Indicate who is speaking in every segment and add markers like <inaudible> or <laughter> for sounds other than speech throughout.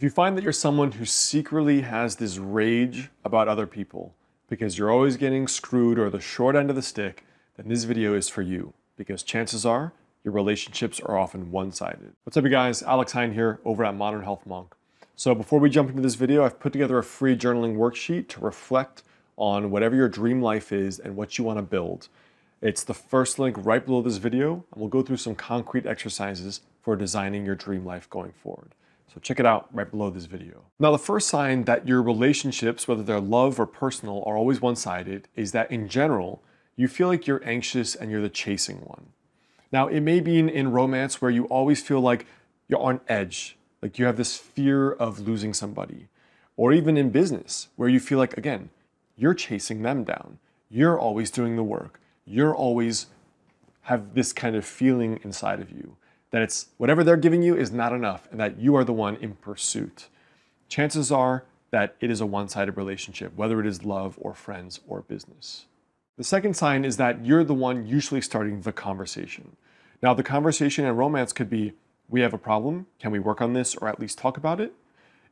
Speaker 1: If you find that you're someone who secretly has this rage about other people because you're always getting screwed or the short end of the stick, then this video is for you because chances are your relationships are often one-sided. What's up you guys? Alex Heyne here over at Modern Health Monk. So before we jump into this video, I've put together a free journaling worksheet to reflect on whatever your dream life is and what you want to build. It's the first link right below this video, and we'll go through some concrete exercises for designing your dream life going forward. So check it out right below this video. Now, the first sign that your relationships, whether they're love or personal, are always one-sided is that in general, you feel like you're anxious and you're the chasing one. Now, it may be in, romance where you always feel like you're on edge, like you have this fear of losing somebody. Or even in business where you feel like, again, you're chasing them down. You're always doing the work. You're always have this kind of feeling inside of you that it's whatever they're giving you is not enough and that you are the one in pursuit. Chances are that it is a one-sided relationship, whether it is love or friends or business. The second sign is that you're the one usually starting the conversation. Now, the conversation in romance could be, we have a problem, can we work on this or at least talk about it?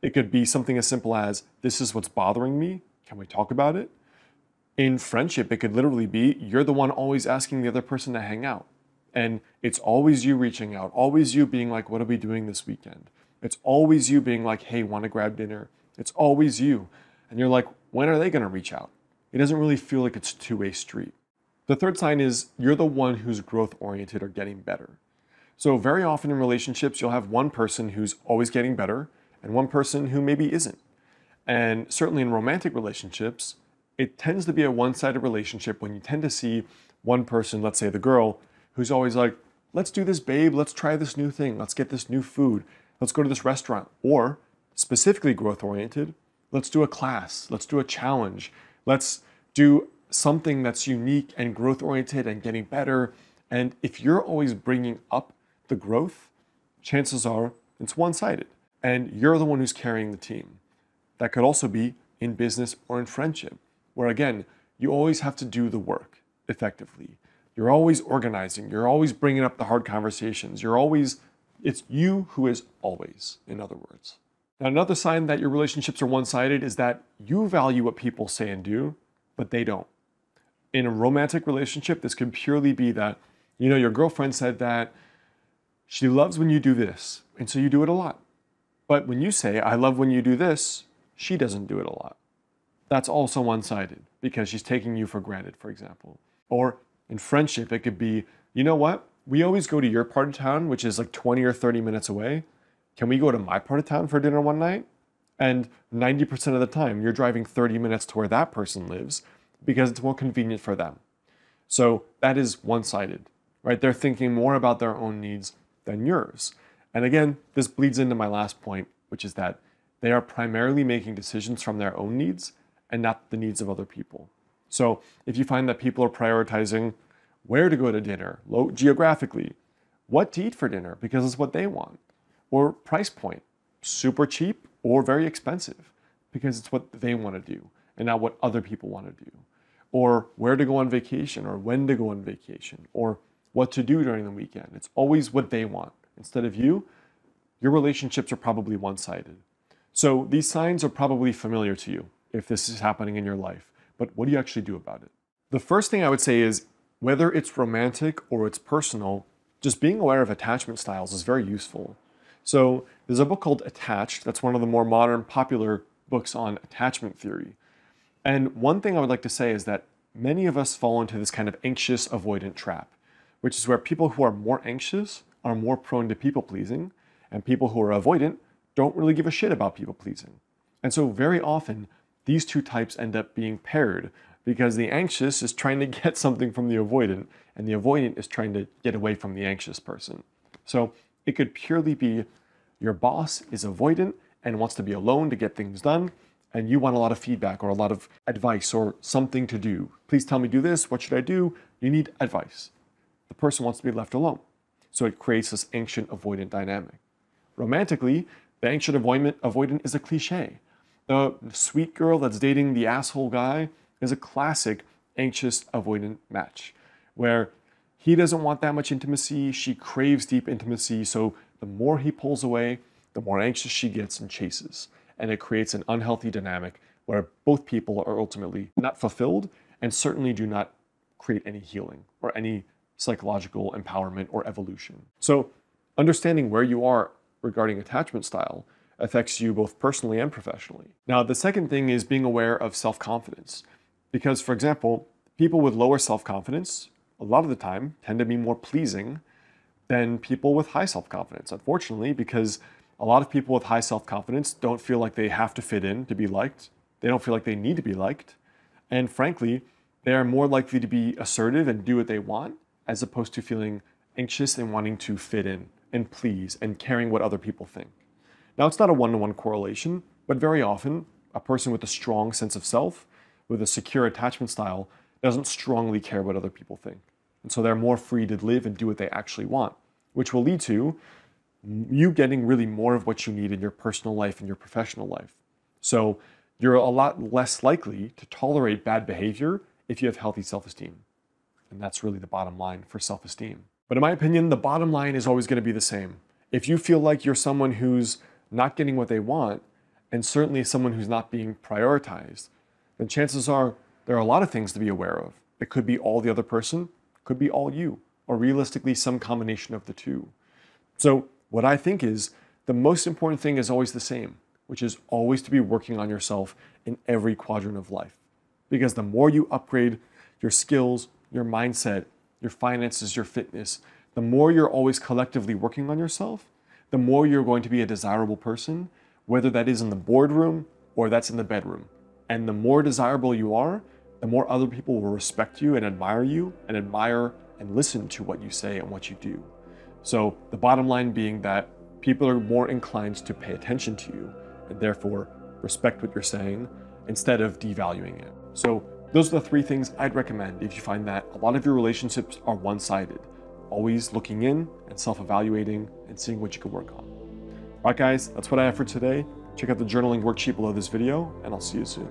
Speaker 1: It could be something as simple as, this is what's bothering me, can we talk about it? In friendship, it could literally be, you're the one always asking the other person to hang out. And it's always you reaching out, always you being like, what are we doing this weekend? It's always you being like, hey, want to grab dinner? It's always you. And you're like, when are they going to reach out? It doesn't really feel like it's two-way street. The third sign is you're the one who's growth oriented or getting better. So very often in relationships, you'll have one person who's always getting better and one person who maybe isn't. And certainly in romantic relationships, it tends to be a one-sided relationship when you tend to see one person, let's say the girl, who's always like, let's do this, babe. Let's try this new thing. Let's get this new food. Let's go to this restaurant. Or specifically growth oriented, let's do a class. Let's do a challenge. Let's do something that's unique and growth oriented and getting better. And if you're always bringing up the growth, chances are it's one sided and you're the one who's carrying the team. That could also be in business or in friendship, where again, you always have to do the work effectively. You're always organizing. You're always bringing up the hard conversations. You're always, it's you who is always, in other words. Now, another sign that your relationships are one-sided is that you value what people say and do, but they don't. In a romantic relationship, this can purely be that, you know, your girlfriend said that she loves when you do this, and so you do it a lot. But when you say, I love when you do this, she doesn't do it a lot. That's also one-sided because she's taking you for granted, for example. Or in friendship, it could be, you know what? We always go to your part of town, which is like 20 or 30 minutes away. Can we go to my part of town for dinner one night? And 90% of the time, you're driving 30 minutes to where that person lives because it's more convenient for them. So that is one-sided, right? They're thinking more about their own needs than yours. And again, this bleeds into my last point, which is that they are primarily making decisions from their own needs and not the needs of other people. So if you find that people are prioritizing where to go to dinner, geographically, what to eat for dinner because it's what they want, or price point, super cheap or very expensive because it's what they want to do and not what other people want to do, or where to go on vacation or when to go on vacation, or what to do during the weekend. It's always what they want instead of you. Your relationships are probably one-sided. So these signs are probably familiar to you if this is happening in your life but what do you actually do about it? The first thing I would say is whether it's romantic or it's personal, just being aware of attachment styles is very useful. So there's a book called Attached. That's one of the more modern, popular books on attachment theory. And one thing I would like to say is that many of us fall into this kind of anxious avoidant trap, which is where people who are more anxious are more prone to people pleasing, and people who are avoidant don't really give a shit about people pleasing. And so very often these two types end up being paired because the anxious is trying to <laughs> get something from the avoidant and the avoidant is trying to get away from the anxious person. So it could purely be your boss is avoidant and wants to be alone to get things done and you want a lot of feedback or a lot of advice or something to do. Please tell me do this, what should I do? You need advice. The person wants to be left alone. So it creates this anxious avoidant dynamic. Romantically, the anxious avoidant, avoidant is a cliche. The sweet girl that's dating the asshole guy is a classic anxious avoidant match where he doesn't want that much intimacy, she craves deep intimacy, so the more he pulls away, the more anxious she gets and chases. And it creates an unhealthy dynamic where both people are ultimately not fulfilled and certainly do not create any healing or any psychological empowerment or evolution. So, understanding where you are regarding attachment style affects you both personally and professionally. Now, the second thing is being aware of self confidence. Because, for example, people with lower self confidence, a lot of the time, tend to be more pleasing than people with high self confidence, unfortunately, because a lot of people with high self confidence don't feel like they have to fit in to be liked. They don't feel like they need to be liked. And frankly, they are more likely to be assertive and do what they want as opposed to feeling anxious and wanting to fit in and please and caring what other people think. Now, it's not a one to one correlation, but very often, a person with a strong sense of self, with a secure attachment style, doesn't strongly care what other people think. And so they're more free to live and do what they actually want, which will lead to you getting really more of what you need in your personal life and your professional life. So you're a lot less likely to tolerate bad behavior if you have healthy self esteem. And that's really the bottom line for self esteem. But in my opinion, the bottom line is always going to be the same. If you feel like you're someone who's not getting what they want, and certainly someone who's not being prioritized, then chances are there are a lot of things to be aware of. It could be all the other person, could be all you, or realistically some combination of the two. So, what I think is the most important thing is always the same, which is always to be working on yourself in every quadrant of life. Because the more you upgrade your skills, your mindset, your finances, your fitness, the more you're always collectively working on yourself, the more you're going to be a desirable person, whether that is in the boardroom or that's in the bedroom. And the more desirable you are, the more other people will respect you and admire you and admire and listen to what you say and what you do. So, the bottom line being that people are more inclined to pay attention to you and therefore respect what you're saying instead of devaluing it. So, those are the three things I'd recommend if you find that a lot of your relationships are one sided. Always looking in and self evaluating and seeing what you can work on. All right, guys, that's what I have for today. Check out the journaling worksheet below this video, and I'll see you soon.